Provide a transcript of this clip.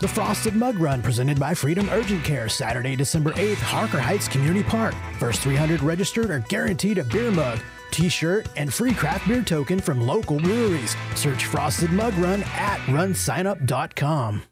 The Frosted Mug Run presented by Freedom Urgent Care, Saturday, December 8th, Harker Heights Community Park. First 300 registered are guaranteed a beer mug, t-shirt, and free craft beer token from local breweries. Search Frosted Mug Run at runsignup.com.